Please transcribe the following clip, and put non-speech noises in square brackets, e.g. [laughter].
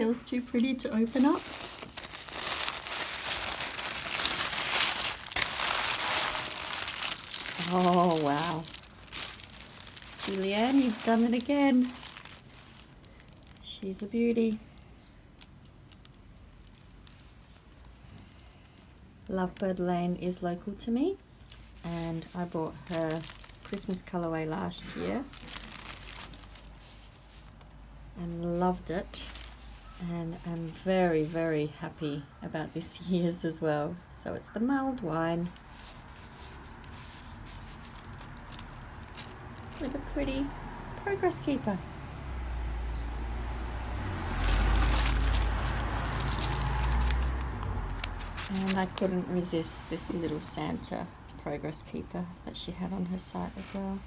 feels too pretty to open up. Oh, wow. Julianne, you've done it again. She's a beauty. Lovebird Lane is local to me and I bought her Christmas colorway last year and loved it and I'm very very happy about this [laughs] year's as well. So it's the mulled wine. With a pretty progress keeper. And I couldn't resist this little Santa progress keeper that she had on her site as well